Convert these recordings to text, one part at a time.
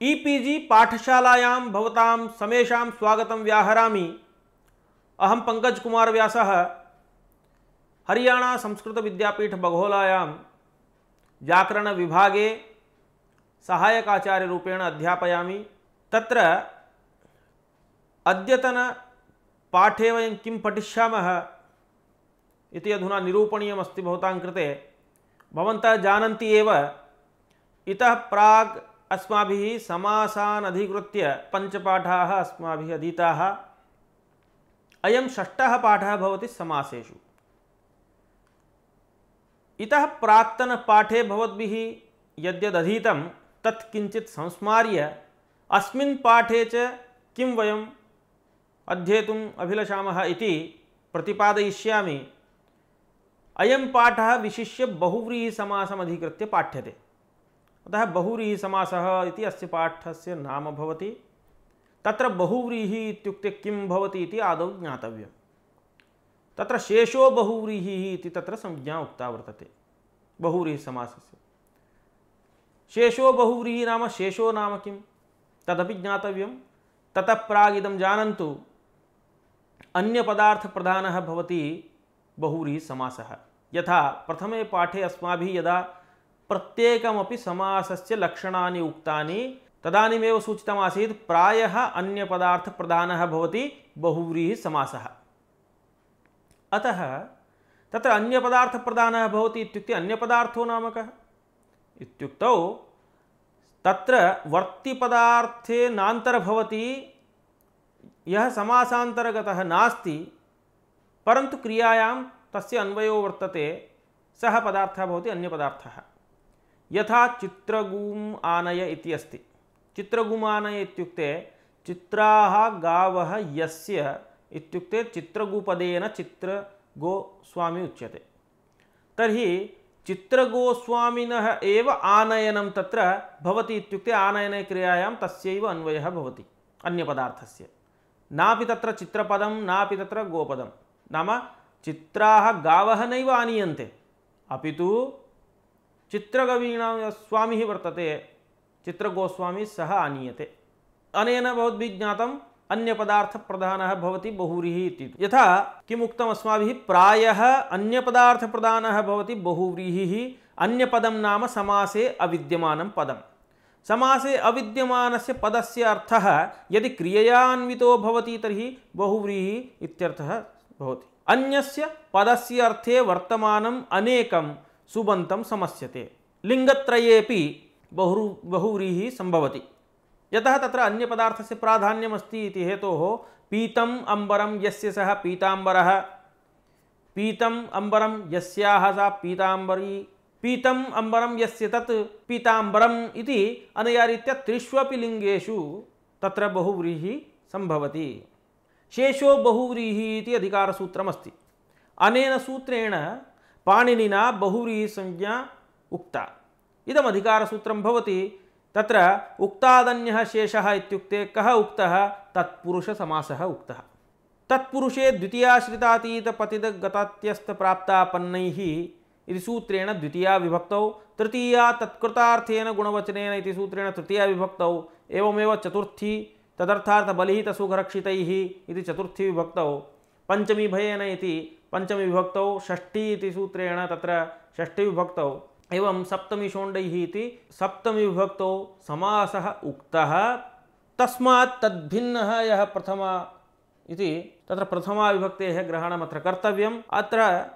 E-PG पाठशालायां भवतां समेषां स्वागतं व्याहरामि। अहं पङ्कजकुमारव्यासः हरियाणा संस्कृतविद्यापीठ बघोलायां व्याकरणविभागे सहायकाचार्यरूपेण अध्यापयामि। तत्र अद्यतनपाठे वयं किं पठिष्यामः इति अधुना निरूपणीयमस्ति भवतां कृते। भवन्तः जानन्ति एव, इतः प्राग् अस्माभिः समासान् अधिकृत्य पञ्चपाठाः अस्माभिः अधीताः। अयं षष्ठः पाठः भवति समासेषु। इतः प्राक्तनपाठे भवद्भिः यद्यदधीतं तत् किञ्चित् संस्मार्य अस्मिन् पाठे च किं वयम् अध्येतुम् अभिलषामः इति प्रतिपादयिष्यामि। अयं पाठः विशिष्य बहुव्रीहिसमासमधिकृत्य पाठ्यते। अतः बहुव्रीहिसमासः इति अस्य पाठस्य नाम भवति। तत्र बहुव्रीहि इत्युक्ते किं भवति इति आदौ ज्ञातव्यं तत्र शेषो बहुव्रीहिः इति तत्र संज्ञा उक्ता वर्तते बहुव्रीहिसमासस्य शेषो बहुव्रीहि नाम, शेषो नाम किं तदपि ज्ञातव्यं ततः प्रागिदं जानन्तु, अन्यपदार्थप्रधानः भवति बहुव्रीहिसमासः यथा प्रथमे पाठे अस्माभिः यदा प्रत्येकमपि समासस्य लक्षणानि उक्तानि, तदानीमेव सूचितमासीत् प्रायः अन्यपदार्थप्रधानः भवति बहुव्रीहिसमासः अतः तत्र अन्यपदार्थप्रधानः भवति इत्युक्ते अन्यपदार्थो नाम कः? इत्युक्तौ तत्र वर्तिपदार्थे नान्तर्भवति यः समासान्तर्गतः नास्ति, परन्तु क्रियायां तस्य अन्वयो वर्तते, सः पदार्थः भवति अन्यपदार्थः। यथा चित्रगूम् आनय इति अस्ति। चित्रगुम् आनय इत्युक्ते चित्राः गावः यस्य इत्युक्ते चित्रगुपदेन चित्रगोस्वामी उच्यते। तर्हि चित्रगोस्वामिनः एव आनयनं तत्र भवति इत्युक्ते आनयनक्रियायां तस्यैव अन्वयः भवति, अन्यपदार्थस्य। नापि तत्र चित्रपदं, नापि तत्र गोपदं। नाम चित्राः गावः नैव आनीयन्ते। अपि तु चित्रकवीणां स्वामिः वर्तते, चित्रगोस्वामी सह आनीयते। अनेन भवद्भिः ज्ञातम्, अन्यपदार्थप्रधानः भवति बहुव्रीहिः इति। यथा किमुक्तम् अस्माभिः, प्रायः अन्यपदार्थप्रधानः भवति बहुव्रीहिः, अन्यपदं नाम समासे अविद्यमानं पदं समासे अविद्यमानस्य पदस्य अर्थः, यदि क्रिययान्वितो भवति तर्हि बहुव्रीहिः इत्यर्थः भवति। अन्यस्य पदस्य अर्थे वर्तमानम् अनेकं सुबन्तं समस्यते। लिङ्गत्रयेपि बहु बहुव्रीहिः सम्भवति। यतः तत्र अन्यपदार्थस्य प्राधान्यमस्ति इति हेतोः पीतम् अम्बरं यस्य सः पीताम्बरः। पीतम् अम्बरं यस्याः सा पीताम्बरी। पीतम् अम्बरं यस्य तत् पीताम्बरम् इति अनया रीत्या त्रिष्वपि लिङ्गेषु तत्र बहुव्रीहिः शेषो बहुव्रीहिः इति अधिकारसूत्रमस्ति। अनेन सूत्रेण पाणिनिना बहुव्रीहिसंज्ञा उक्ता। इदम् अधिकारसूत्रं भवति। तत्र उक्तादन्यः शेषः इत्युक्ते कः उक्तः? तत्पुरुषसमासः उक्तः। तत्पुरुषे द्वितीयाश्रितातीतपतितगतात्यस्तप्राप्तापन्नैः इति सूत्रेण द्वितीया विभक्तौ, तृतीया तत्कृतार्थेन गुणवचनेन इति सूत्रेण तृतीया विभक्तौ, एवमेव चतुर्थी तदर्थार्थबलिहितसुखरक्षितैः इति चतुर्थी विभक्तौ, पञ्चमी भयेन इति पञ्चमी विभक्तौ षष्ठी इति सूत्रेण तत्र षष्ठी विभक्तौ एवं सप्तमी इति सप्तमी विभक्तौ समासः उक्तः। तस्मात् तद्भिन्नः यः प्रथमा इति तत्र प्रथमा विभक्तेः ग्रहणमत्र कर्तव्यम्। अत्र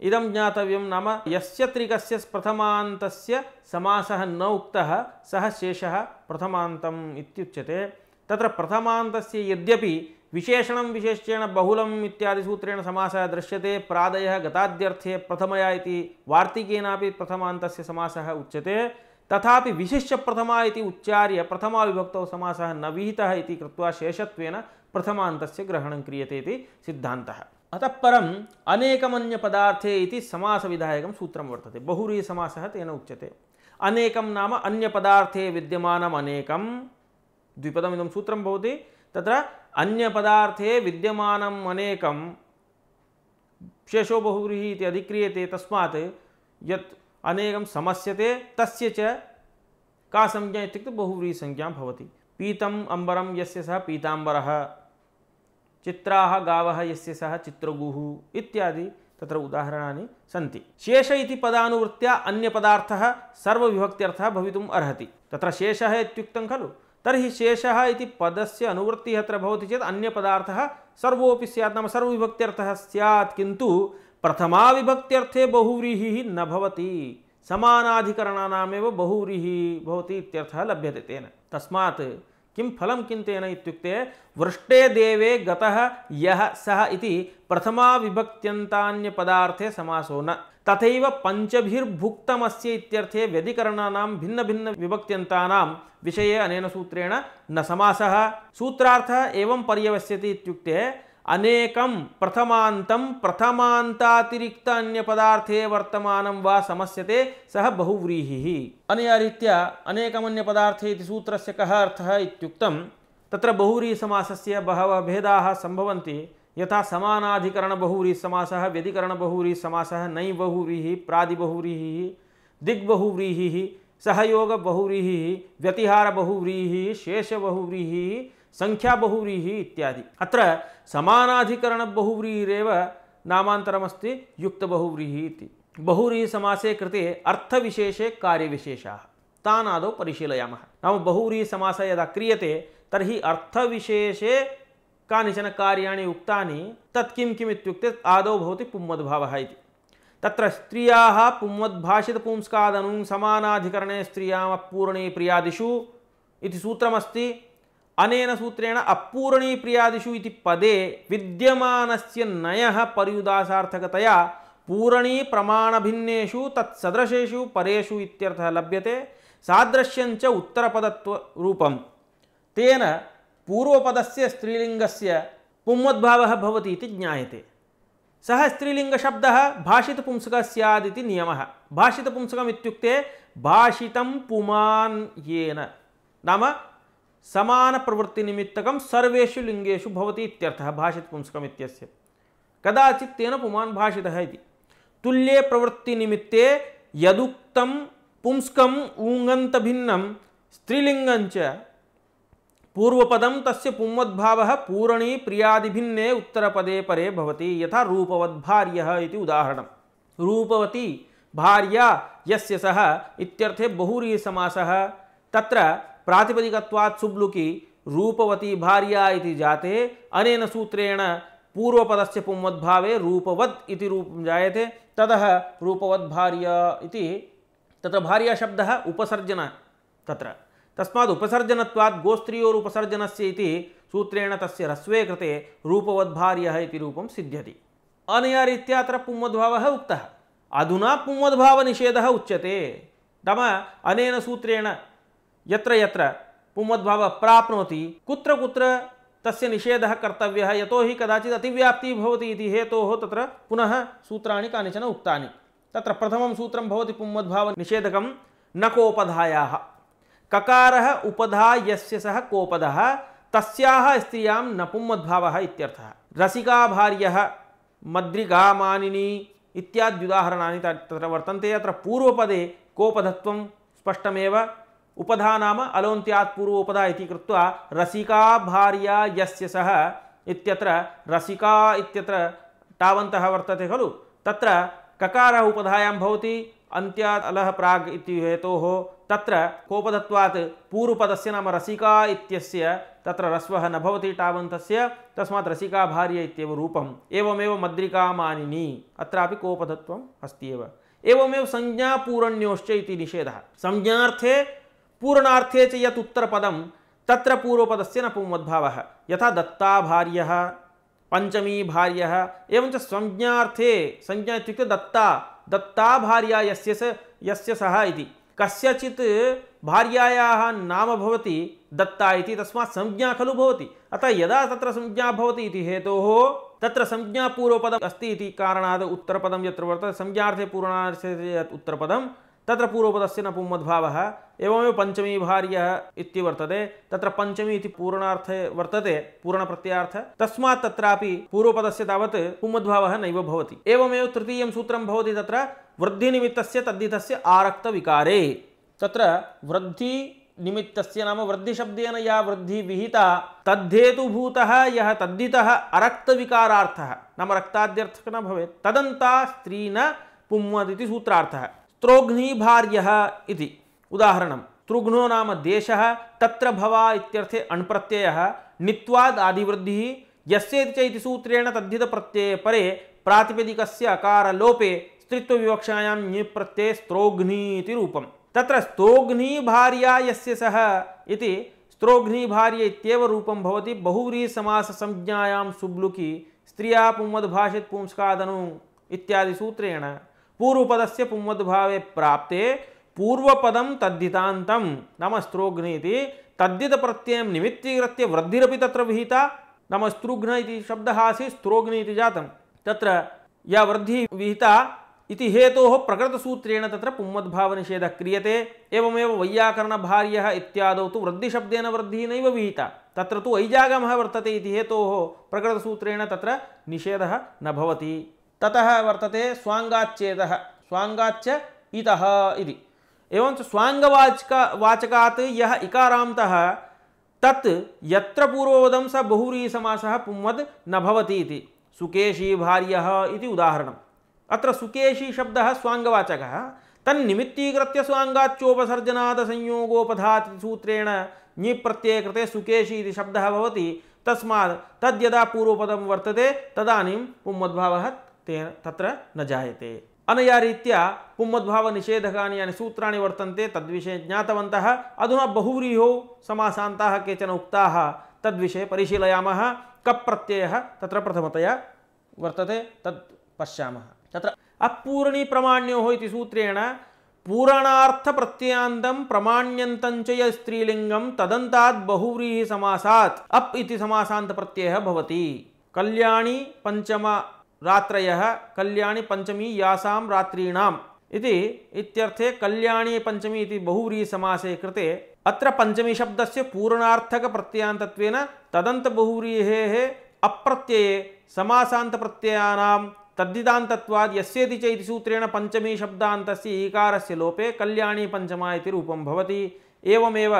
इदं ज्ञातव्यं नाम यस्य त्रिकस्य प्रथमान्तस्य समासः न उक्तः, सः शेषः प्रथमान्तम् इत्युच्यते। तत्र प्रथमान्तस्य यद्यपि विशेषणं विशेषेण बहुलम् इत्यादि सूत्रेण समासः दृश्यते, प्रादयः गताद्यर्थे प्रथमया इति वार्तिकेनापि प्रथमान्तस्य समासः उच्यते। तथापि विशिष्य प्रथमा उच्चार्य प्रथमाविभक्तौ समासः न विहितः इति कृत्वा शेषत्वेन प्रथमान्तस्य ग्रहणं क्रियते इति सिद्धान्तः। अतः परम् अनेकमन्यपदार्थे इति समासविधायकं सूत्रं वर्तते। बहुव्रीहिसमासः तेन उच्यते। अनेकं नाम अन्यपदार्थे विद्यमानम् अनेकं द्विपदमिदं सूत्रं भवति। तत्र अन्यपदार्थे विद्यमानम् अनेकं शेषो बहुव्रीहि इति अधिक्रियते तस्मात् यत् अनेकं समस्यते, तस्य च का संज्ञा इत्युक्ते बहुव्रीहिसंज्ञा भवति। पीतम् अम्बरं यस्य सः पीताम्बरः, चित्राः गावः यस्य सः चित्रगुः इत्यादि तत्र उदाहरणानि सन्ति। शेष इति पदानुवृत्त्या अन्यपदार्थः सर्वविभक्त्यर्थः भवितुम् अर्हति। तत्र शेषः इत्युक्तं खलु? तर्हि शेषः इति पदस्य अनुवृत्तिः अत्र भवति चेत् अन्यपदार्थः सर्वोऽपि स्यात् नाम सर्वविभक्त्यर्थः स्यात्, किन्तु प्रथमाविभक्त्यर्थे बहुव्रीहिः न भवति। समानाधिकरणानामेव बहुव्रीहिः भवति इत्यर्थः तेन। तस्मात् किं फलं किं वृष्टे देवे गतः यः सः इति प्रथमाविभक्त्यन्तान्यपदार्थे समासो न। तथैव पञ्चभिर्भुक्तमस्य इत्यर्थे व्यधिकरणानां भिन्नभिन्नविभक्त्यन्तानां विषये अनेन सूत्रेण न समासः। सूत्रार्थः एवं पर्यवस्यति अनेकं प्रथमान्तं प्रथमान्तातिरिक्त अन्यपदार्थे वर्तमानं वा समस्यते, सः बहुव्रीहिः। अनया रीत्या अनेकमन्यपदार्थे इति सूत्रस्य कः अर्थः इत्युक्तं, तत्र बहुव्रीहिसमासस्य बहवः भेदाः सम्भवन्ति। यथा समानाधिकरणबहुव्रीहिसमासः व्यधिकरणबहुव्रीहिसमासः नै बहुव्रीहिः प्रादिबहुव्रीहिः दिग्बहुव्रीहिः सहयोगबहुव्रीहिः व्यतिहारबहुव्रीहिः शेषबहुव्रीहिः संख्या बहुव्रीहि इत्यादि। अत्र समानाधिकरण बहुव्रीहिरेव नामान्तरमस्ति युक्तबहुव्रीहि इति। बहुव्रीहिसमासे कृते अर्थविशेषे कार्यविशेषाः। तान् आदौ परिशीलयामः। नाम बहुव्रीहिसमासः यदा क्रियते, तर्हि अर्थविशेषे कानिचन कार्याणि उक्तानि, तत् किं किम् इत्युक्ते आदौ भवति पुंमद्भावः इति। तत्र स्त्रियाः पुंमद्भाषितपुंस्कादनुं समानाधिकरणे स्त्रियाम् अपूर्णे प्रियादिषु इति सूत्रमस्ति। अनेन सूत्रेण अपूर्णी प्रियादिषु इति पदे विद्यमानस्य नयः पर्युदासार्थकतया पूरणी प्रमाणभिन्नेषु तत्सदृशेषु, परेषु इत्यर्थः लभ्यते। सादृश्यञ्च उत्तरपदत्वरूपं तेन पूर्वपदस्य स्त्रीलिङ्गस्य पुंवद्भावः भवति इति ज्ञायते। सः स्त्रीलिङ्गशब्दः भाषितपुंसकः स्यादिति नियमः। भाषितपुंसकम् इत्युक्ते भाषितं पुमान् येन। नाम समान प्रवृत्ति निमित्तकम सर्वेषु लिंगेषु भवति इत्यर्थः भाषित पुंस्कम इत्यस्य। तेन पुमान् भाषितः इति। तुल्ये प्रवृत्ति निमित्ते यदुक्तं पुंस्कम् ऊङन्तभिन्नं स्त्रीलिङ्गञ्च पूर्वपदं तस्य पुंवद्भावः पूरणी प्रियादिभिन्ने उत्तरपदे परे भवति, यथा रूपवद्भार्यः इति उदाहरणं। रूपवती भार्या यस्य सः इत्यर्थे बहुरीसमासः, तत्र प्रातिपदिकत्वात् सुब्लुकि रूपवती भार्या इति जाते, अनेन सूत्रेण पूर्वपदस्य पुंवद्भावे रूपवत् इति रूपं जायते, ततः रूपवद्भार्या इति, तत्र भार्याशब्दः उपसर्जन तत्र। तस्मात् उपसर्जनत्वात् गोस्त्रियोरुपसर्जनस्य इति सूत्रेण तस्य ह्रस्वे कृते रूपवद्भार्यः इति अनया रीत्या अत्र पुंवद्भावः उक्तः। अधुना पुंवद्भावनिषेधः उच्यते। नाम अनेन सूत्रेण यत्र यत्र पुमद्भावः प्राप्नोति, कुत्र कुत्र तस्य निषेधः कर्तव्यः, यतोहि कदाचित् अतिव्याप्तिः भवति इति पुनः सूत्राणि कानिचन उक्तानि। तत्र प्रथमं सूत्रं भवति पुंवद्भावनिषेधकं न कोपधायाः ककारः उपधा यस्य सः कोपदः, तस्याः स्त्रियाँ न पुंवद्भावः इत्यर्थः रसिकाभार्यः मद्रिगामानिनी इत्याद्युदाहरणानि तत्र वर्तन्ते। अत्र पूर्वपदे कोपधत्वं स्पष्टमेव। उपधा नाम अलोन्त्यात् पूर्व उपधा इति कृत्वा रसिका भार्या यस्य सः इत्यत्र रसिका इत्यत्र टावन्तः वर्तते खलु। तत्र ककारः उपधायां भवति अन्त्यात् अलः प्राग् इति हेतोः तत्र कोपदत्वात् पूर्वपदस्य नाम रसिका इत्यस्य तत्र रस्वः न भवति टावन्तस्य, तस्मात् रसिका भार्य इत्येव रूपम्। एवमेव मद्रिकामानिनी। अत्रापि कोपदत्वम् अस्ति एव। एवमेव संज्ञापूरण्योश्च इति निषेधः। संज्ञार्थे, पूर्णार्थे च यत् उत्तरपदं, तत्र पूर्वपदस्य न पुंवद्भावः। यथा दत्ता भार्यः, पञ्चमी भार्यः एवञ्च संज्ञार्थे, संज्ञा इत्युक्ते दत्ता। दत्ता भार्या यस्य स यस्य इति। कस्यचित् भार्यायाः नाम भवति दत्ता इति, तस्मात् संज्ञा खलु भवति। अतः यदा तत्र संज्ञा भवति इति हेतोः, तत्र संज्ञापूर्वपदम् अस्ति इति कारणात् उत्तरपदं यत्र वर्तते। संज्ञार्थे पूर्णार्थे यत् उत्तरपदं तत्र पूर्वपदस्य न पुंमद्भावः एवमेव पञ्चमी भार्यः इति वर्तते तत्र पञ्चमी इति पूर्णार्थे वर्तते, पूर्णप्रत्ययार्थ, तस्मात् तत्रापि पूर्वपदस्य तावत् पुंमद्भावः नैव भवति। एवमेव तृतीयं सूत्रं भवति तत्र, वृद्धिनिमित्तस्य तद्धितस्य आरक्तविकारे। तत्र वृद्धि निमित्तस्य नाम वृद्धिशब्देन या वृद्धि विहिता तद्धेतुभूतः यः तद्धितः अरक्तविकारार्थः, नाम रक्ताद्यर्थः न भवेत्, तदन्ता स्त्री न पुंवदिति सूत्रार्थः। स्त्रोघ्नीभार्यः इति। उदाहरणं तृघ्नो नाम देशः, तत्र भवा इत्यर्थे अण्प्रत्ययः, नित्वाद् आदिवृद्धिः यस्येति च इति सूत्रेण तद्धितप्रत्यये परे प्रातिपदिकस्य अकारलोपे स्त्रित्वविवक्षायां ञिप्रत्यये स्त्रोघ्नी इति रूपम्। तत्र स्तोघ्नी भार्या यस्य सः इति स्त्रोघ्नी भार्य इत्येव रूपं भवति बहुव्रीसमाससंज्ञायां सुब्लुकि स्त्रिया पुंवद्भाषित पुंस्कादनु इत्यादि सूत्रेण। पूर्वपदस्य पुंवद्भावे प्राप्ते पूर्वपदं तद्धितान्तं। नाम स्त्रोघ्नि इति तद्धितप्रत्ययं निमित्तीकृत्य वृद्धिरपि तत्र विहिता। नाम स्त्रुघ्न इति शब्दः आसीत् या वृद्धिः विहिता इति हेतोः प्रकृतसूत्रेण तत्र पुंवद्भावनिषेधः क्रियते। एवमेव वैयाकरणभार्यः इत्यादौ तु वृद्धिशब्देन वृद्धिः नैव विहिता। तत्र तु ऐजागमः वर्तते इति हेतोः प्रकृतसूत्रेण तत्र निषेधः न ततः वर्तते स्वाङ्गाच्चेदः। स्वाङ्गाच्च इतः इति। एवञ्च स्वाङ्गवाचक वाचकात् यः इकारान्तः, तत् यत्र पूर्ववदं स बहुव्रीहिसमासः पुंवद् न भवति इति। सुकेशी भार्यः इति उदाहरणम्। अत्र सुकेशी शब्दः स्वाङ्गवाचकः। तन्निमित्तीकृत्य स्वाङ्गाच्चोपसर्जनादसंयोगोपधात् सूत्रेण ञिप्रत्यये कृते सुकेशी इति शब्दः भवति। तस्मात् तद्यदा पूर्वपदं वर्तते, तदानीं पुंमद्भावः तत्र न जायते। अनया रीत्या पुंमद्भावनिषेधकानि यानि सूत्राणि वर्तन्ते, तद्विषये ज्ञातवन्तः। अधुना बहुव्रीहौ समासान्ताः केचन उक्ताः। तद्विषये परिशीलयामः। कप् प्रत्ययः? तत्र प्रथमतया वर्तते तत् पश्यामः। तत्र अपूर्णी प्रमाण्योः इति सूत्रेण पूरणार्थप्रत्ययान्तं प्रमाण्यन्तं च यत् स्त्रीलिङ्गं, तदन्तात् बहुव्रीहि समासात्। अप् इति समासान्तप्रत्ययः भवति। कल्याणी, पञ्चम रात्रयः कल्याणी पंचमी यासां रात्रीणाम् इति इत्यर्थे कल्याणी पंचमी इति बहुव्रीहिसमासे कृते अत्र पञ्चमी शब्दस्य पूर्णार्थकप्रत्ययान्तत्वेन तदन्तबहुव्रीहेः अप्रत्यये समासान्तप्रत्ययानां तद्दिदान्तत्वाद् यस्येति च इति सूत्रेण पञ्चमी शब्दान्तस्य ईकारस्य लोपे कल्याणी पञ्चमा इति रूपं भवति। एवमेव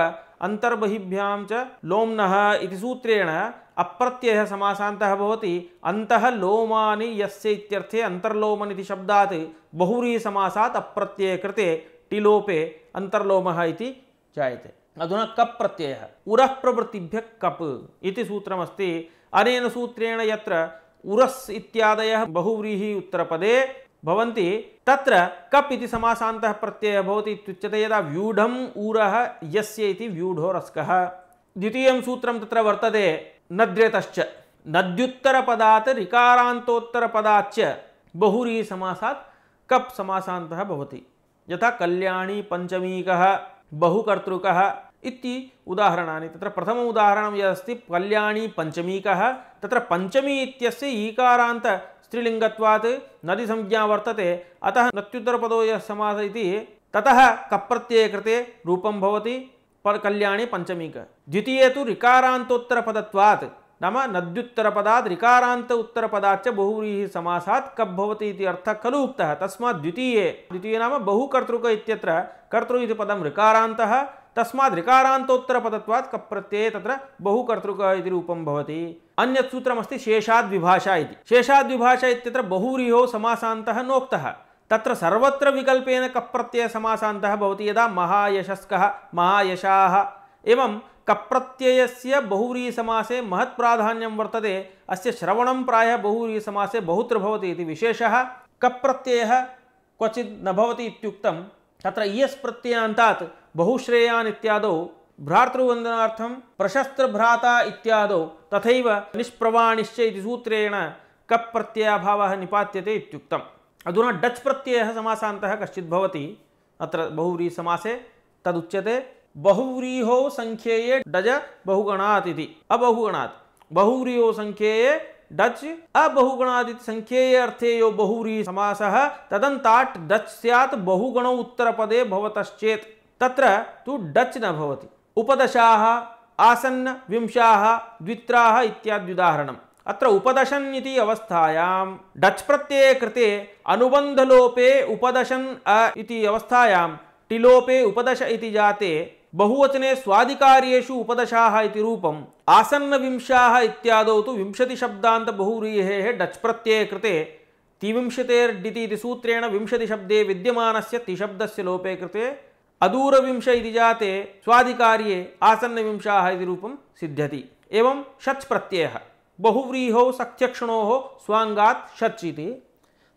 लोम्नः इति सूत्रेण अप्रत्ययः भवति। अन्तः लोमानि इति शब्दात् बहुव्रीहिसमासात् अप्रत्यये कृते टिलोपे अन्तर्लोमः इति जायते। अधुना कप् प्रत्ययः उरः प्रवृत्तिभ्यः कप् सूत्रमस्ति। अनेन सूत्रेण यत्र उरस् इत्यादयः बहुव्रीहि उत्तरपदे भवन्ति, तत्र कप् इति समासान्तः प्रत्ययः भवति इत्युच्यते यदा व्यूढम् ऊरः यस्य इति व्यूढो द्वितीयं सूत्रं तत्र वर्तते, नद्रेतश्च। नद्युत्तरपदात् ऋकारान्तोत्तरपदाच्च बहुव्रीहिसमासात् कप् समासान्तः भवति। यथा कल्याणी पञ्चमीकः, बहुकर्तृकः इति उदाहरणानि। तत्र प्रथमम् उदाहरणं यदस्ति कल्याणी पञ्चमीकः, तत्र पञ्चमी इत्यस्य ईकारान्त स्त्रीलिङ्गत्वात् नदिसंज्ञा वर्तते, अतः नत्युत्तरपदो यः समासः ततः कप्रत्यये कृते रूपं भवति पर कल्याणी पञ्चमीक। द्वितीये तु ऋकारान्तोत्तरपदत्वात्, नाम नद्युत्तरपदात् ऋकारान्त उत्तरपदाच्च बहुव्रीहि समासात् कप् भवति इति अर्थः खलु उक्तः। तस्मात् द्वितीये द्वितीये नाम बहुकर्तृक इत्यत्र कर्तृ इति पदं ऋकारान्तः, तस्मात् ऋकारान्तोत्तरपदत्वात् कप् प्रत्यये तत्र बहुकर्तृक इति रूपं भवति। अन्यत् सूत्रमस्ति शेषाद्विभाषा इति। शेषाद्विभाषा इत्यत्र बहुव्रीहौ समासान्तः नोक्तः। तत्र सर्वत्र विकल्पेन कप्रत्ययसमासान्तः भवति यदा महायशस्कः, महायशाः। एवं कप्रत्ययस्य बहुव्रीहिसमासे महत्प्राधान्यं वर्तते, अस्य श्रवणं प्रायः बहुव्रीहिसमासे बहुत्र भवति इति विशेषः। कप्रत्ययः क्वचित् न भवति इत्युक्तं, तत्र इयस् प्रत्ययान्तात् बहुश्रेयान् इत्यादौ भ्रातृवन्दनार्थं प्रशस्त्रभ्राता इत्यादौ तथैव निष्प्रवाणिश्च इति सूत्रेण कप् प्रत्ययाभावः निपात्यते इत्युक्तम्। अधुना डच् प्रत्ययः समासान्तः कश्चित् भवति। अत्र बहुव्रीहिसमासे तदुच्यते, बहुव्रीहो संख्येये डज बहुगणात् इति, अबहुगणात्। बहुव्रीहो संख्येये डच्, अबहुगणात् इति संख्येये अर्थे यो बहुव्रीहि तदन्ताट् डच् स्यात् बहुगणौ उत्तरपदे भवतश्चेत्। तत्र तु डच् न भवति। उपदशाः, आसन्न, विंशाः, द्वित्राः इत्याद्युदाहरणम्। अत्र उपदशन् इति अवस्थायां, डच् प्रत्यये कृते अनुबन्धलोपे उपदशन् अ इति अवस्थायां, टिलोपे उपदश इति जाते बहुवचने स्वादिकार्येषु उपदशाः इति रूपम् आसन्नविंशाः इत्यादौ तु विंशतिशब्दान्तबहुव्रीहेः डच् प्रत्यये कृते तिविंशतेर्डिति इति सूत्रेण विंशतिशब्दे विद्यमानस्य तिशब्दस्य लोपे कृते अदूरविंश इति जाते स्वादिकार्ये आसन्नविंशाः इति रूपं सिद्ध्यति। एवं शच् प्रत्ययः बहुव्रीहौ सख्यक्षणोः स्वाङ्गात् शच् इति।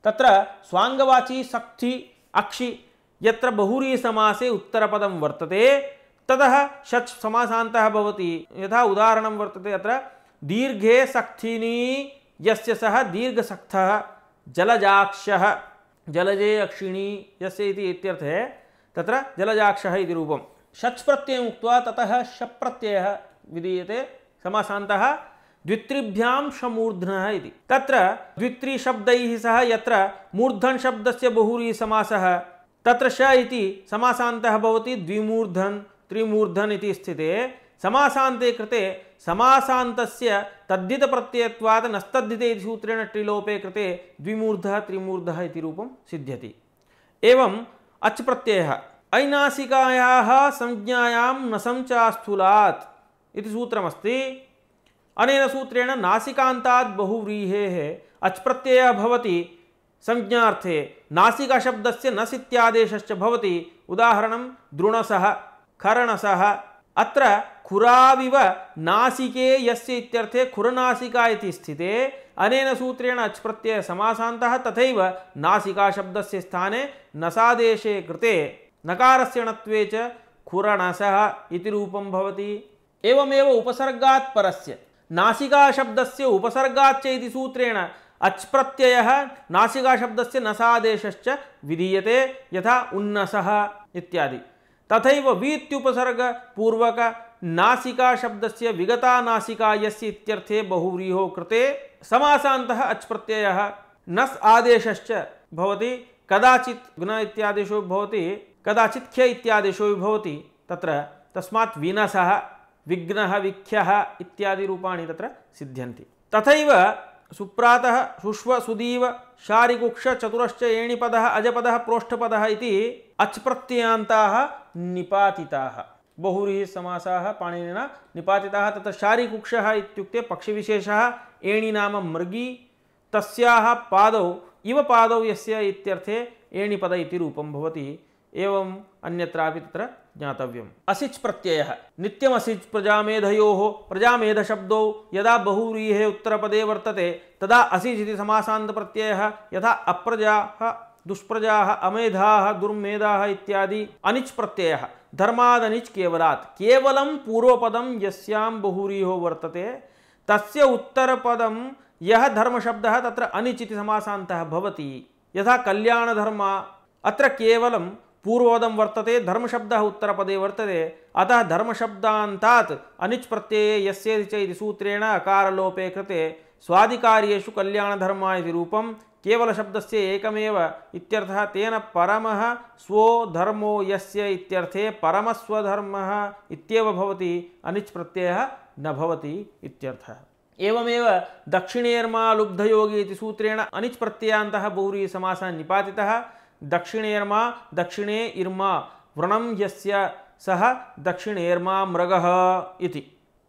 तत्र स्वाङ्गवाची सक्थि अक्षि यत्र बहुव्रीसमासे उत्तरपदं वर्तते, ततः शच् समासान्तः भवति। यथा उदाहरणं वर्तते अत्र, दीर्घे सक्थिनी यस्य सः दीर्घसक्थः जलजाक्षः, जलजे अक्षिणी, यस्य इति इत्यर्थे तत्र जलजाक्षः इति रूपं। शच् प्रत्ययम् उक्त्वा ततः शप् प्रत्ययः विधीयते। समासान्तः द्वित्रिभ्यां शमूर्ध्नः इति। तत्र द्वित्रिशब्दैः सह यत्र मूर्धन् शब्दस्य बहुरी समासः, तत्र श इति समासान्तः भवति द्विमूर्धन् त्रिमूर्धन इति स्थिते। समासान्ते कृते समासान्तस्य तद्धितप्रत्ययत्वात् नस्तद्धिते इति सूत्रेण ट्रिलोपे कृते द्विमूर्धः त्रिमूर्धः इति रूपं सिद्ध्यति। एवम् अच् प्रत्ययः। ऐनासिकायाः संज्ञायां न सञ्चास्थूलात् इति सूत्रमस्ति। अनेन सूत्रेण नासिकान्तात् बहुव्रीहेः अच् प्रत्ययः भवति। संज्ञार्थे नासिकाशब्दस्य नस् इत्यादेशश्च भवति। उदाहरणं द्रुणसः, खरणसः। अत्र यस्य इत्यर्थे खुरनासिका इति स्थिते। अनेन सूत्रेण अच् प्रत्ययः समासान्तः तथैव नासिकाशब्दस्य स्थाने नसादेशे कृते नकारस्य णत्वे च खुरणसः इति रूपं भवति। एवमेव उपसर्गात् परस्य। नासिकाशब्दस्य उपसर्गाच्च इति सूत्रेण अच् प्रत्ययः नासिकाशब्दस्य नसादेशश्च विधीयते यथा उन्नसः इत्यादि। तथैव वीत्युपसर्गपूर्वक नासिका शब्दस्य विगता नासिका यस्य इत्यर्थे बहुव्रीहो कृते समासान्तः अच् प्रत्ययः नस् आदेशश्च भवति, कदाचित् गुण इत्यादिषु भवति, कदाचित् ख्य इत्यादिषु भवति, तत्र तस्मात् विनसः, विघ्नः, विख्यः इत्यादि रूपाणि तत्र सिद्ध्यन्ति। तथैव सुप्रातः सुष्व सुदीव, शारिकुक्ष, चतुरश्च एणिपदः अजपदः, प्रोष्ठपदः इति अच् प्रत्ययान्ताः निपातिताः। बहुव्रीः समासाः पाणिनिना निपातिताः। तत्र शारिकुक्षः इत्युक्ते पक्षिविशेषः, एणि नाम मृगी, तस्याः पादौ, इव पादौ यस्य इत्यर्थे एणिपद इति रूपं भवति। एवं अन्यत्रापि तत्र ज्ञातव्यम्। असिच् प्रत्ययः। नित्यमसिच् प्रजामेधयोः, प्रजामेधशब्दौ यदा बहुव्रीहे उत्तरपदे वर्तते, तदा असिच् इति समासान्तप्रत्ययः, यथा अप्रजाः, दुष्प्रजाः, अमेधाः, दुर्मेधाः इत्यादि अनिच् प्रत्ययः। धर्मादनिच् केवलात् केवलं पूर्वपदं यस्यां बहुव्रीहो वर्तते, तस्य उत्तरपदं यः धर्मशब्दः तत्र अनिच् इति समासान्तः भवति। यथा कल्याणधर्म, अत्र केवलं पूर्वपदं वर्तते, धर्मशब्दः उत्तरपदे वर्तते, अतः धर्मशब्दान्तात् अनिच् प्रत्यये यस्य च इति सूत्रेण अकारलोपे कृते स्वादिकार्येषु कल्याणधर्मा इति रूपं केवलशब्दस्य एकमेव इत्यर्थः तेन परमः स्वो धर्मो यस्य इत्यर्थे परमस्वधर्मः इत्येव भवति अनिच् प्रत्ययः न भवति इत्यर्थः। एवमेव दक्षिणेर्मा लुब्धयोगी इति सूत्रेण अनिच् प्रत्ययान्तः बहुरी समासः निपातितः। दक्षिणेर्मा, दक्षिणे इर्मा, व्रणं यस्य सः दक्षिणेर्मा मृगः इति।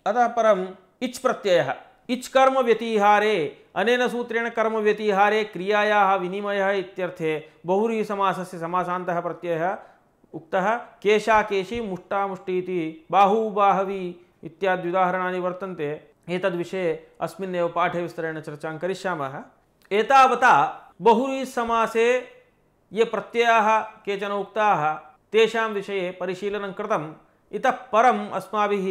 अतः परम् इच् प्रत्ययः इच् कर्म व्यतिहारे, अनेन सूत्रेण कर्म व्यतिहारे, क्रियायाः विनिमयः इत्यर्थे बहुरी समासस्य समासान्तः प्रत्ययः उक्तः केशा केशी मुष्टा मुष्टि इति बाहू बाहवी इत्याद्युदाहरणानि वर्तन्ते। एतद्विषये अस्मिन्नेव पाठे विस्तरेण चर्चां करिष्यामः। एतावता बहुरी समासे ये प्रत्ययाः केचन उक्ताः, तेषां विषये परिशीलनं कृतम्। इतः परम् अस्माभिः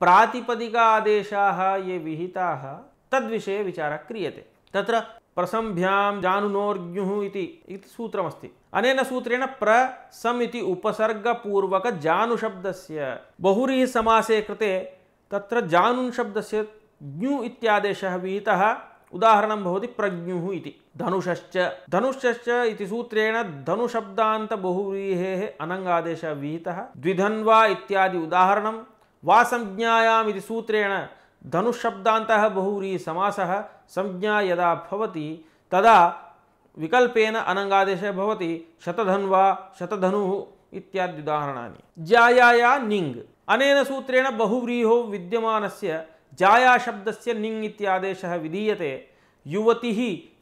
प्रातिपदिकादेशाः ये विहिताः तद्विषये विचारः क्रियते। तत्र प्रसम्भ्यां जानुनोर्ज्ञुः इति सूत्रमस्ति। अनेन सूत्रेण प्रसम् इति उपसर्गपूर्वकजानुशब्दस्य बहुरीः समासे कृते तत्र जानुन् शब्दस्य ज्ञु इत्यादेशः विहितः उदाहरणं भवति प्रज्ञुः इति। धनुषश्च धनुषश्च इति सूत्रेण धनुशब्दान्तबहुव्रीहेः अनङ्गादेशः विहितः। द्विधन्वा इत्यादि उदाहरणं वासंज्ञायाम् इति सूत्रेण धनुशब्दान्तः बहुव्रीः समासः संज्ञा यदा भवति, तदा विकल्पेन अनङ्गादेशः भवति शतधन्वा शतधनुः इत्याद्युदाहरणानि जायाया निङ् अनेन सूत्रेण बहुव्रीहो विद्यमानस्य जाया शब्दस्य निङ् इत्यादेशः विधीयते। युवतिः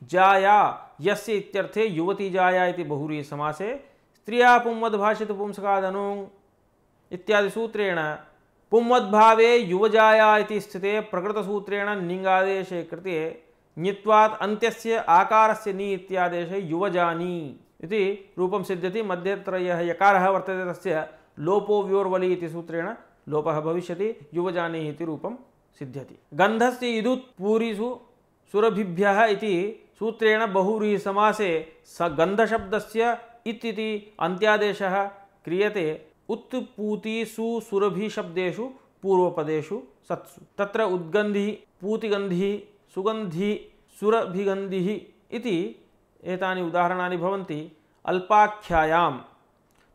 जाया, यस्य इत्यर्थे युवती जाया इति बहुव्रीहिसमासे स्त्रिया पुंवद्भाषित पुंसकादनु इत्यादि सूत्रेण पुंवद्भावे युवजाया इति स्थिते प्रकृतसूत्रेण निङ्गादेशे कृते ञित्वात् अन्त्यस्य आकारस्य नि इत्यादेशे युवजानी इति रूपं सिद्ध्यति। मध्ये यः यकारः वर्तते तस्य लोपो व्योर्वलि इति सूत्रेण लोपः भविष्यति, युवजानी इति रूपं सिद्ध्यति। गन्धस्य इदुत् पूरिषु सुरभिभ्यः इति सूत्रेण बहुव्रीहिसमासे स गन्धशब्दस्य इति अन्त्यादेशः क्रियते। उत्पूति सुरभिशब्देषु पूर्वपदेषु सत्सु। तत्र उद्गन्धि, पूतिगन्धि, सुगन्धि, सुरभिगन्धिः इति एतानि उदाहरणानि भवन्ति। अल्पाख्यायां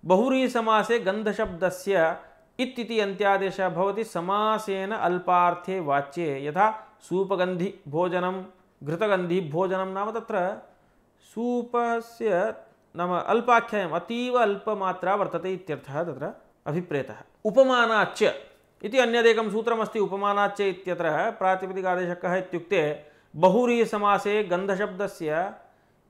बहुव्रीहिसमासे गन्धशब्दस्य इत्तिति अन्त्यादेशः भवति। समासेन अल्पार्थे वाच्ये। यथा सूपगन्धि भोजनं, घृतगन्धि भोजनं नाम तत्र सूपस्य नाम अल्पाख्यायम्, अतीव अल्पमात्रा वर्तते इत्यर्थः तत्र अभिप्रेतः। उपमानाच्च इति अन्यदेकं सूत्रमस्ति, उपमानाच्च इत्यत्र प्रातिपदिकादेशः कः इत्युक्ते बहुव्रीहिसमासे गन्धशब्दस्य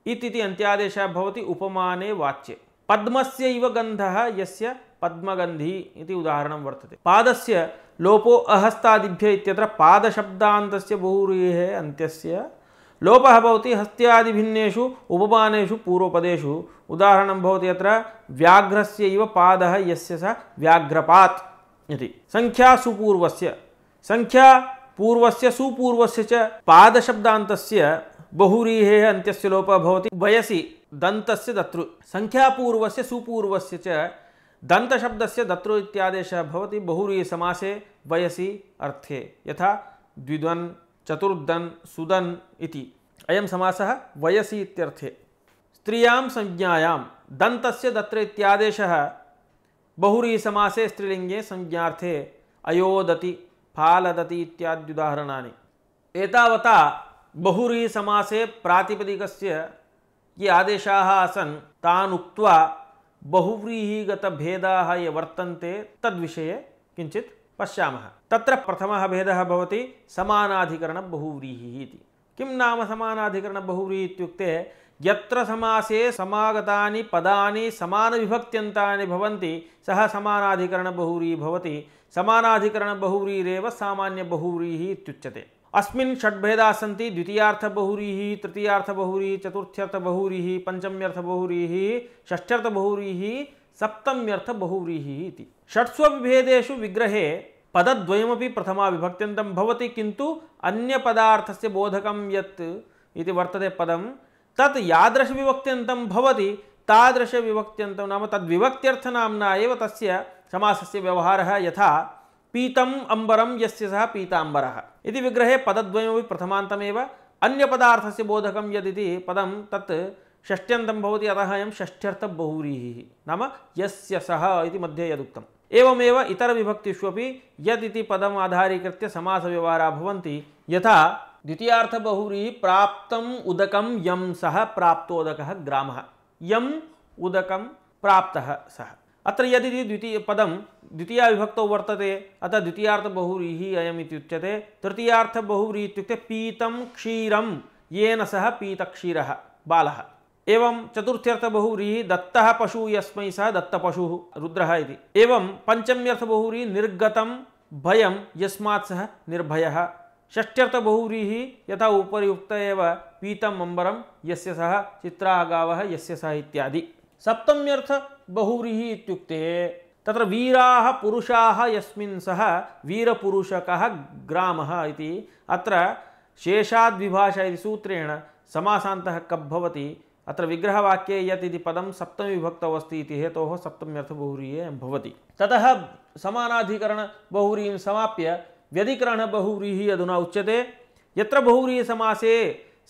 इति अन्त्यादेशः भवति, उपमाने वाच्ये। पद्मस्य इव गन्धः, यस्य पद्मगन्धी इति उदाहरणं वर्तते। पादस्य लोपो अहस्तादिभ्य इत्यत्र पादशब्दान्तस्य बहुव्रीहेः अन्त्यस्य लोपः हस्त्यादिभिन्नेषु, उपमानेषु, पूर्वपदेषु। उदाहरणं भवति अत्र, व्याघ्रस्य इव पादः, यस्य स व्याघ्रपात् इति। संख्या सुपूर्वस्य। संख्या पूर्वस्य, सुपूर्वस्य च पादशब्दान्तस्य बहुव्रीहेः अन्त्यस्य लोपः भवति। वयसि दन्तस्य दतृ संख्यापूर्वस्य सुपूर्वस्य च दन्तशब्दस्य दतृ इत्यादेशः भवति। बहुव्रीहिसमासे वयसि अर्थे। यथा द्विद्वन् चतुर्दन् सुदन् इति। अयं समासः वयसि इत्यर्थे। स्त्रियाँ संज्ञायां, दन्तस्य दत्र इत्यादेशः बहुव्रीहिसमासे स्त्रीलिङ्गे संज्ञार्थे अयोदति, फालदति इत्याद्युदाहरणानि। एतावता बहुव्रीहिसमासे प्रातिपदिकस्य ये आदेशाः आसन् तान् उक्त्वा बहुव्रीहिगतभेदाः ये वर्तन्ते तद्विषये किञ्चित् पश्यामः। तत्र प्रथमः भेदः भवति समानाधिकरणबहुव्रीहिः इति। किं नाम समानाधिकरणबहुव्रीहि इत्युक्ते यत्र समासे समागतानि पदानि समानविभक्त्यन्तानि भवन्ति, सः समानाधिकरणबहुव्रीहि भवति। समानाधिकरणबहुव्रीरेव सामान्यबहुव्रीहिः इत्युच्यते। अस्मिन् षड्भेदाः सन्ति द्वितीयार्थबहुव्रीः तृतीयार्थबहुव्रीः चतुर्थ्यर्थबहुव्रीः पञ्चम्यर्थबहुव्रीः षष्ठ्यर्थबहुव्रीः सप्तम्यर्थबहुव्रीः इति। षट्सु भेदेषु विग्रहे पदद्वयमपि प्रथमा विभक्त्यन्तं भवति, किन्तु अन्यपदार्थस्य बोधकं यत् इति वर्तते पदं, तत् यादृशविभक्त्यन्तं भवति, तादृशविभक्त्यन्तं नाम तद्विभक्त्यर्थनाम्ना एव तस्य समासस्य व्यवहारः यथा पीतम अंबरम यस्य सः पीतांबरः इति विग्रहे पदद्वयमपि प्रथमान्तमेव, अन्यपदार्थस्य बोधकं यदिति पदं तत् षष्ट्यन्तं भवति, अतः अयं षष्ठ्यर्थबहुव्रीहिः नाम यस्य सः इति मध्ये यदुक्तम्। एवमेव इतरविभक्तिषु अपि यदिति पदम् आधारीकृत्य समासव्यवहाराः भवन्ति, यथा द्वितीयार्थबहुव्रीः प्राप्तम् उदकं यं सः प्राप्तोदकः ग्रामः। यम् उदकं प्राप्तः सः। अत्र यदि द्वितीय पदं द्वितीया विभक्तौ वर्तते, अतः द्वितीयार्थबहुव्रीहिः अयम् इति उच्यते तृतीयार्थबहुव्रीहि इत्युक्ते पीतं क्षीरं येन सह पीतक्षीरः, बालः। एवं चतुर्थ्यर्थबहुव्रीहि दत्तः पशुः यस्मै सः दत्तपशुः, रुद्रः इति। एवं पञ्चम्यर्थबहुव्रीहि निर्गतं भयं यस्मात् सः निर्भयः। षष्ठ्यर्थबहुव्रीहिः यथा उपरि उक्त एव पीतम् अम्बरं यस्य सः चित्राः गावः यस्य सः इत्यादि। सप्तम्यर्थ बहुव्रीहि इत्युक्ते तत्र वीराः पुरुषाः यस्मिन् सः वीरपुरुषकः ग्रामः इति। अत्र शेषाद्विभाषा इति सूत्रेण समासान्तः कप् भवति। अत्र विग्रहवाक्ये यत् इति पदं सप्तमीविभक्तौ इति हेतोः सप्तम्यर्थबहुव्रीहे भवति। ततः समानाधिकरणबहुव्रीहिं समाप्य व्यधिकरणबहुव्रीहिः अधुना उच्यते। यत्र बहुव्रीहिसमासे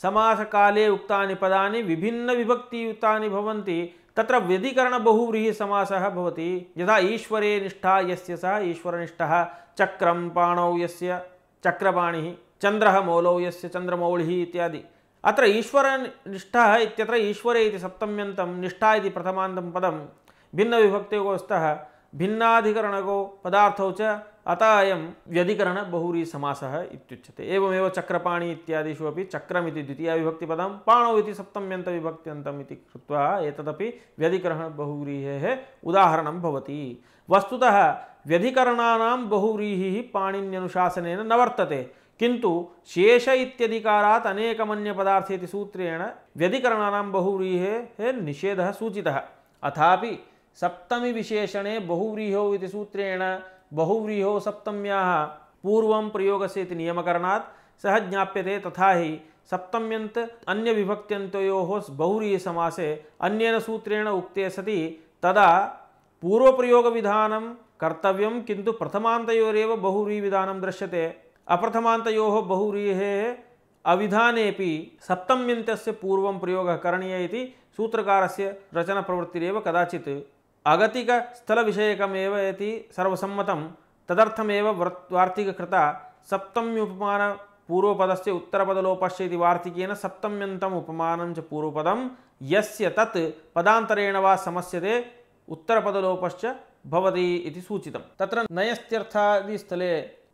समासकाले उक्तानि पदानि विभिन्नविभक्तियुक्तानि भवन्ति, तत्र व्यधिकरणबहुव्रीहि समासः भवति। यथा ईश्वरे निष्ठा यस्य सः, ईश्वरनिष्ठः चक्रं पाणौ यस्य चक्रपाणिः, चन्द्रः मौलौ यस्य चन्द्रमौलिः इत्यादि। अत्र ईश्वरनिष्ठः इत्यत्र ईश्वरे इति सप्तम्यन्तं, निष्ठा इति प्रथमान्तं पदं। भिन्नविभक्तयोगो स्तः भिन्नाधिकरणको पदार्थौ च अतः अयं व्यधिकरण बहुरी समासः इत्युच्यते। एवमेव चक्रपाणि इत्यादिषु अपि चक्रमिति द्वितीयाविभक्तिपदं, पाणौ इति सप्तम्यन्तविभक्त्यन्तम् इति कृत्वा एतदपि व्यधिकरणबहुव्रीहेः उदाहरणं भवति। वस्तुतः व्यधिकरणानां बहुव्रीहिः पाणिन्यनुशासनेन न वर्तते। किन्तु शेष इत्यधिकारात् अनेकमन्यपदार्थे इति सूत्रेण व्यधिकरणानां बहुव्रीहेः निषेधः सूचितः। अथापि सप्तमीविशेषणे बहुव्रीहौ इति सूत्रेण बहुव्रीहो सप्तम्याः पूर्वं प्रयोगस्य इति नियमकरणात् सः ज्ञाप्यते तथा हि सप्तम्यन्त अन्यविभक्त्यन्तयोः बहुव्रीहिसमासे अन्येन सूत्रेण उक्ते सति तदा पूर्वप्रयोगविधानं कर्तव्यं किन्तु प्रथमान्तयोरेव बहुव्रीहिविधानं दृश्यते। अप्रथमान्तयोः बहुव्रीहेः अविधानेपि सप्तम्यन्तस्य पूर्वं प्रयोगः करणीयः इति सूत्रकारस्य रचनप्रवृत्तिरेव कदाचित् अगतिकस्थलविषयकमेव इति सर्वसम्मतं तदर्थमेव वार्तिककृता सप्तम्युपमानपूर्वपदस्य उत्तरपदलोपस्य इति वार्तिकेन सप्तम्यन्तम् उपमानं च पूर्वपदं यस्य तत् पदान्तरेण वा समस्यते उत्तरपदलोपश्च भवति इति सूचितं। तत्र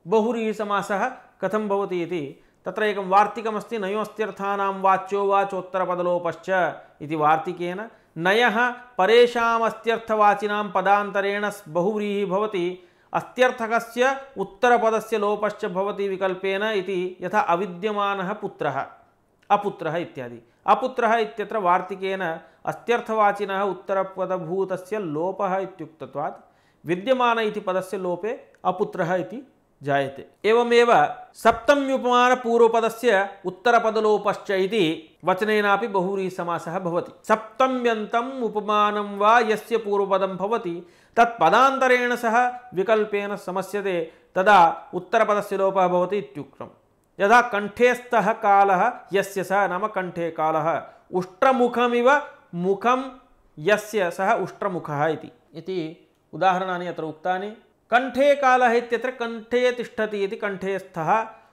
बहुरीसमासः कथं भवति इति? तत्र एकं वार्तिकमस्ति नयोस्त्यर्थानां वाच्यो वाचोत्तरपदलोपश्च इति वार्तिकेन, नयः परेषामस्त्यर्थवाचिनां पदान्तरेण बहुव्रीहिः भवति, अस्त्यर्थकस्य उत्तरपदस्य विकल्पेन इति यथा अविद्यमानः पुत्रः, अपुत्रः इत्यादि। अपुत्रः इत्यत्र वार्तिकेन अस्त्यर्थवाचिनः उत्तरपदभूतस्य विद्यमान इति पदस्य लोपे अपुत्रः जायते। एवमेव सप्तम्युपमानपूर्वपदस्य उत्तरपदलोपश्च इति वचनेनापि बहुव्रीहिसमासः भवति। सप्तम्यन्तम् उपमानं वा यस्य पूर्वपदं भवति तत् पदान्तरेण सह विकल्पेन समस्यते, तदा उत्तरपदस्य लोपः भवति इत्युक्तं यदा कण्ठेस्थः कालः, यस्य सः नाम कण्ठे कालः, उष्ट्रमुखमिव मुखं यस्य सः उष्ट्रमुखः इति उदाहरणानि अत्र उक्तानि। कंठे काल कंठे तिष्ठति इति कंठे स्थः।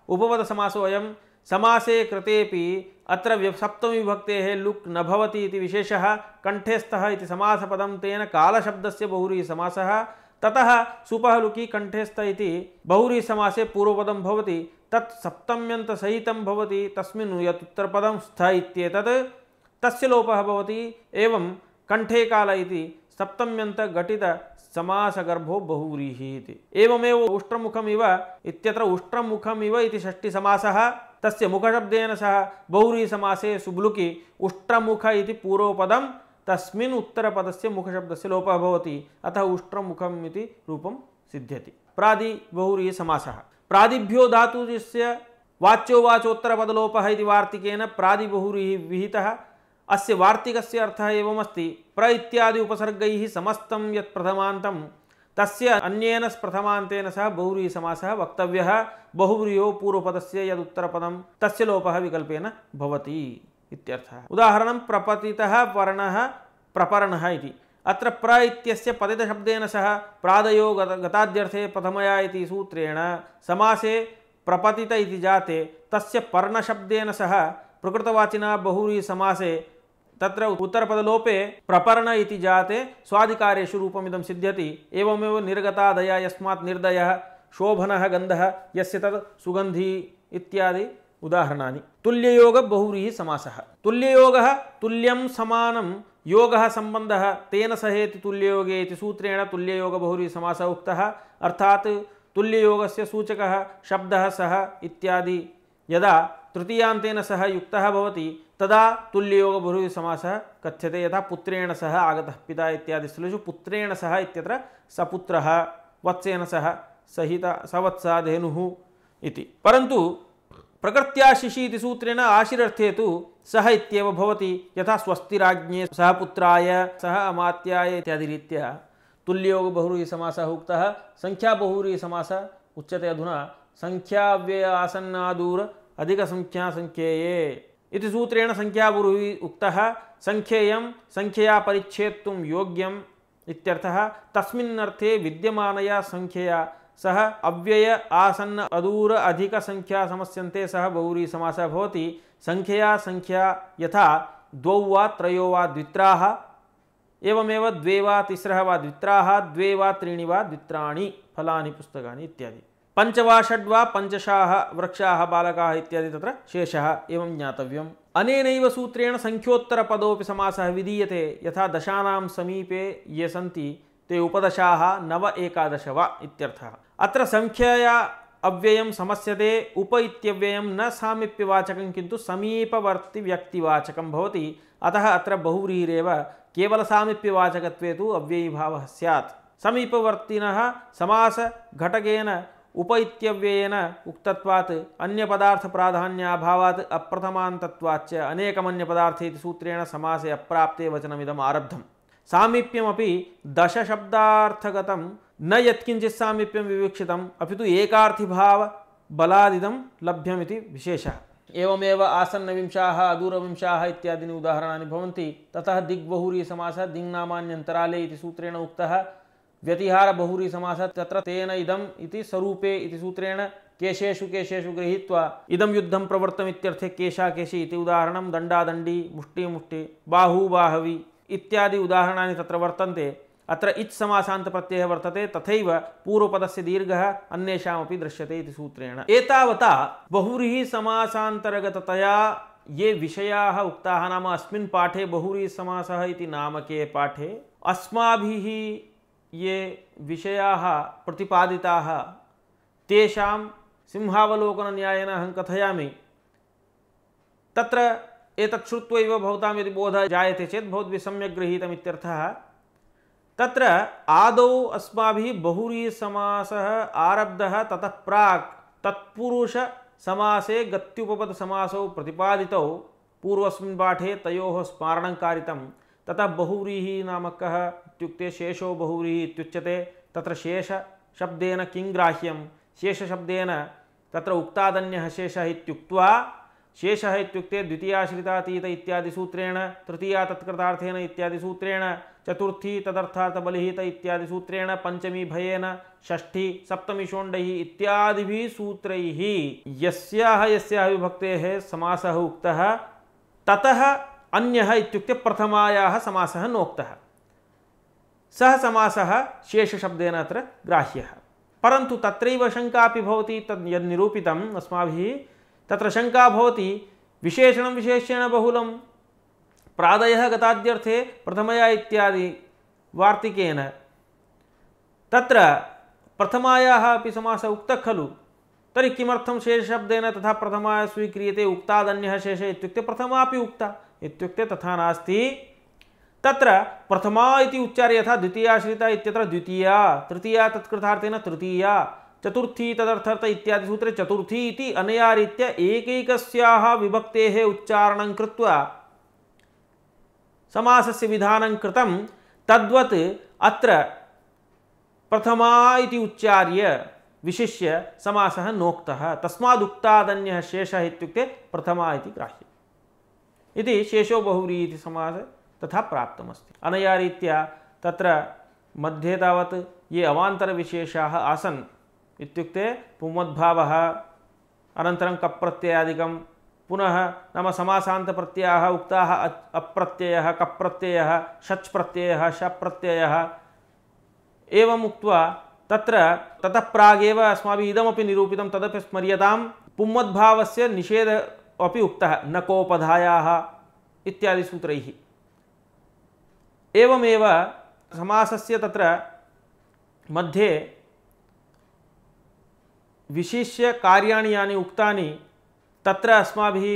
उपपदसमासोऽयं समासे कृतेपि अत्र सप्तमीविभक्तेः लुक् न भवति इति विशेषः। कण्ठेस्थः इति समासपदं तेन लुकि इति बहुव्रीहिसमासे पूर्वपदं भवति। तत् सप्तम्यन्तसहितं भवति। तस्मिन् यत् उत्तरपदं स्थ इत्येतत्। तस्य लोपः भवति। एवं कण्ठे काल इति सप्तम्यन्तघटित समासगर्भो बहुव्रीहि इति। एवमेव उष्ट्रमुखमिव, इत्यत्र उष्ट्रमुखमिव इति षष्टिसमासः, तस्य मुखशब्देन सह बहुव्रीहिसमासे सुब्लुकि उष्ट्रमुख इति पूर्वपदं, तस्मिन् उत्तरपदस्य मुखशब्दस्य लोपः भवति। अतः उष्ट्रमुखम् इति रूपं सिद्ध्यति। प्रादि बहुव्रीहिसमासः। प्रादिभ्यो धातुस्य वाच्यो वाचोत्तरपदलोपः इति वार्तिकेन प्रादिबहुव्रीहिः विहितः। अस्य वार्तिकस्य अर्थः एवमस्ति। प्र इत्यादि उपसर्गैः समस्तं यत् प्रथमान्तं। तस्य अन्येन प्रथमान्तेन सह बहुव्रीहिसमासः वक्तव्यः। बहुव्रीहो पूर्वपदस्य यदुत्तरपदं। तस्य लोपः विकल्पेन भवति इत्यर्थः। उदाहरणं प्रपतितः वर्णः प्रपर्णः इति। अत्र प्र इत्यस्य पतितशब्देन सह प्रादयो गत, गताद्यर्थे प्रथमया इति सूत्रेण समासे प्रपतित इति जाते। तस्य पर्णशब्देन सह प्रकृतवाचिना बहुव्रीहिसमासे तत्र उत्तरपदलोपे प्रपर्ण इति जाते स्वाधिकारेषु रूपमिदं सिद्ध्यति। एवमेव निर्गतादया यस्मात् निर्दयः, शोभनः गन्धः, यस्य तत् सुगन्धी इत्यादि उदाहरणानि। तुल्ययोग बहुव्रीहि समासः। तुल्ययोगः तुल्यं समानं, योगः सम्बन्धः, तेन सहेति तुल्ययोगे इति सूत्रेण तुल्ययोग बहुव्रीहि समासः उक्तः। अर्थात् तुल्ययोगस्य सूचकः, शब्दः सः इत्यादि। यदा तृतीयांतेन सह युक्तः भवति तदा तुल्ययोग बहुव्रीहि समासः कथ्यते यथा पुत्रेण सह आगतः पिता इत्यादि स्थलेषु पुत्रेण सह इत्यत्र सपुत्रः, वत्सेन सह सहित सवत्सा धेनुः इति। परन्तु प्रकृत्या शिशि इति सूत्रेण आशिरर्थे तु सः इत्येव भवति, यथा स्वस्तिराज्ञे सह पुत्राय, सह अमात्याय इत्यादि रीत्या तुल्ययोग बहुव्रीहि समासः उक्तः संख्या बहुव्रीहि समासः उच्यते अधुना संख्याव्यय आसन्नादूर अधिकसंख्या संख्येये इति सूत्रेण संख्यागुरुः उक्तः संख्येयं संख्यया परिच्छेत्तुं योग्यम् इत्यर्थः तस्मिन्नर्थे विद्यमानया संख्यया सह अव्यय आसन्न अदूर अधिक संख्या समस्यन्ते सह बहुरी समासः भवति। संख्यया संख्या यथा द्वौ वा त्रयो वा द्वित्राः, एवमेव द्वे वा तिस्रः वा द्वित्राः, द्वे वा त्रीणि वा द्वित्राणि, फलानि पुस्तकानि इत्यादि। पञ्च वा षड् वा पञ्चशाः वृक्षाः, बालकाः इत्यादि तत्र शेषः एवं ज्ञातव्यम्। अनेनैव सूत्रेण सङ्ख्योत्तरपदोऽपि समासः विधीयते। यथा दशानां समीपे ये सन्ति, ते उपदशाः नव एकादश वा इत्यर्थः। अत्र सङ्ख्यया अव्ययं समस्यते, उप इत्यव्ययं न सामीप्यवाचकं किन्तु समीपवर्तिव्यक्तिवाचकं भवति। अतः अत्र बहुव्रीहिरेव केवलसामीप्यवाचकत्वे तु अव्ययीभावः स्यात्। समीपवर्तिनः समासघटकेन उप इत्यव्ययेन उक्तत्वात् अन्यपदार्थप्राधान्याभावात् अप्रथमान्तत्वाच्च अनेकमन्यपदार्थे इति सूत्रेण समासे अप्राप्ते वचनमिदम् आरब्धम्। सामीप्यमपि दशशब्दार्थगतं न यत्किञ्चित् सामीप्यं विवक्षितम्, अपि तु एकार्थिभाव बलादिदं लभ्यमिति विशेषः। एवमेव आसन्नविंशाः अदूरविंशाः इत्यादीनि उदाहरणानि भवन्ति। ततः दिग्बहुरीसमासः दिङ्नामान्यन्तराले इति सूत्रेण उक्तः। व्यतिहारबहुरीसमासः तत्र तेन इदम इति स्वरूपे इति सूत्रेण केशेषु केशेषु गृहीत्वा इदं युद्धं प्रवृत्तमित्यर्थे केशा केशि इति उदाहरणं दण्डादण्डी मुष्टिमुष्टि बाहुबाहवी इत्यादि उदाहरणानि तत्र वर्तन्ते। अत्र इच् समासान्तप्रत्ययः वर्तते, तथैव पूर्वपदस्य दीर्घः अन्येषामपि दृश्यते इति सूत्रेण। एतावता बहुव्रीहि समासान्तर्गततया ये विषयाः उक्ताः नाम अस्मिन् पाठे बहुव्रीहिसमासः इति नामके पाठे अस्माभिः ये विषयाः प्रतिपादिताः। तेषां सिंहावलोकनन्यायेन अहं कथयामि। तत्र एतत् श्रुत्वा यदि बोधः जायते चेत् भवद्भिः सम्यक् गृहीतमित्यर्थः। तत्र आदौ अस्माभिः बहुरीसमासः आरब्धः ततः प्राक् तत्पुरुषसमासे गत्युपपदसमासौ प्रतिपादितौ पूर्वस्मिन् पाठे तयोः स्मारणं कारितं ततः बहुव्रीः नाम कः? इत्युक्ते शेषो बहुव्रीः इत्युच्यते, तत्र शेषशब्देन किं ग्राह्यं? शेषशब्देन तत्र उक्तादन्यः शेषः इत्युक्त्वा, शेषः इत्युक्ते द्वितीयाश्रितातीत इत्यादि सूत्रेण, तृतीया तत्कृतार्थेन इत्यादि सूत्रेण, चतुर्थी तदर्थार्थबलिहित इत्यादि सूत्रेण, पञ्चमी भयेन, षष्ठी सप्तमी शोण्डैः इत्यादिभिः सूत्रैः। यस्याः यस्याः विभक्तेः समासः उक्तः, ततः अन्यः इत्युक्ते प्रथमायाः समासः नोक्तः। सः समासः शेषशब्देन अत्र ग्राह्यः। परन्तु तत्रैव शङ्का अपि भवति, तद् यद् निरूपितम् अस्माभिः तत्र शङ्का भवति, विशेषणं विशेषेण बहुलं। प्रादयः गताद्यर्थे प्रथमया इत्यादि वार्तिकेन। तत्र प्रथमायाः अपि समासः उक्तः खलु। तर्हि किमर्थं शेषशब्देन तथा प्रथमा स्वीक्रियते, उक्तादन्यः शेष प्रथमा उक्ता। तथा नास्ति। तत्र प्रथमा इति उच्चार्य यथा द्वितीयाश्रिता इत्यत्र द्वितीया, तृतीया तत्कृतार्थेन तृतीया, चतुर्थी तदर्थर्थ इत्यादि सूत्रे चतुर्थी इति अनया रीत्या एकैकस्याः विभक्तेः उच्चारणं कृत्वा समासस्य विधानं कृतं, तद्वत् अत्र प्रथमा इति उच्चार्य विशिष्य समासः नोक्तः। तस्मादुक्तादन्यः शेषः इत्युक्ते प्रथमा इति ग्राह्यम् इति शेषो बहुव्री इति समासः तथा प्राप्तमस्ति। अनया तत्र मध्ये तावत् ये अवान्तरविशेषाः आसन् इत्युक्ते पुमद्भावः अनन्तरं कप्रत्ययादिकं, पुनः नाम समासान्तप्रत्ययाः, उक्ताः अप्रत्ययः, कप्रत्ययः शच् प्रत्ययः शप्रत्ययः, एवम् उक्त्वा तत्र ततः प्रागेव अस्माभिः इदमपि निरूपितं तदपि स्मर्यतां पुम्मद्भावस्य निषेधः अपि उक्तः, न कोपधायाः इत्यादि सूत्रैः एवमेव समासस्य तत्र मध्ये विशिष्य कार्याणि यानि उक्तानि, तत्र अस्माभिः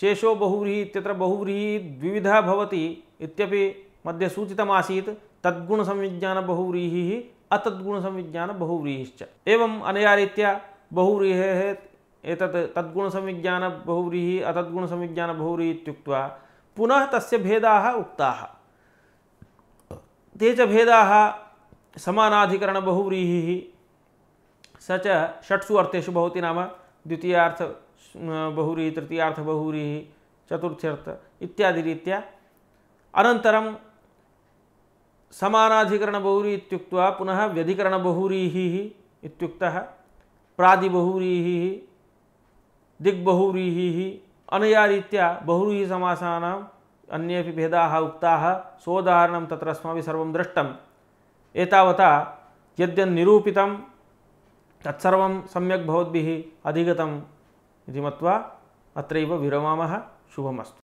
शेषो बहुव्रीहि इत्यत्र बहुव्रीहि द्विविधः भवति इत्यपि मध्ये सूचितमासीत् तद्गुणसंविज्ञानबहुव्रीहिः अतद्गुणसंविज्ञानबहुव्रीहिश्च एवम् अनया रीत्या बहुव्रीहेः एतत् तद्गुणसंविज्ञानबहुव्रीहिः अतद्गुणसंविज्ञानबहुव्रीहि इत्युक्त्वा पुनः तस्य भेदाः उक्ताः। ते च भेदाः समानाधिकरणबहुव्रीहिः स षट्सु अर्थेषु भवति नाम द्वितीयार्थ बहुव्रीः तृतीयार्थ बहुव्रीः चतुर्थ्यर्थ इत्यादिरीत्या अनन्तरं समानाधिकरणबहुरी इत्युक्त्वा पुनः व्यधिकरणबहुव्रीः इत्युक्तः प्रादिबहुव्रीः दिग्बहुव्रीः अनया रीत्या बहुव्रीहिसमासानां अन्येपि भेदाः उक्ताः, सोदाहरणं तत्र अस्माभिः सर्वं दृष्टम्। एतावता यद्यन्निरूपितं, तत्सर्वं सम्यक् भवद्भिः मत्वा अत्रैव विरमामः। शुभमस्तु।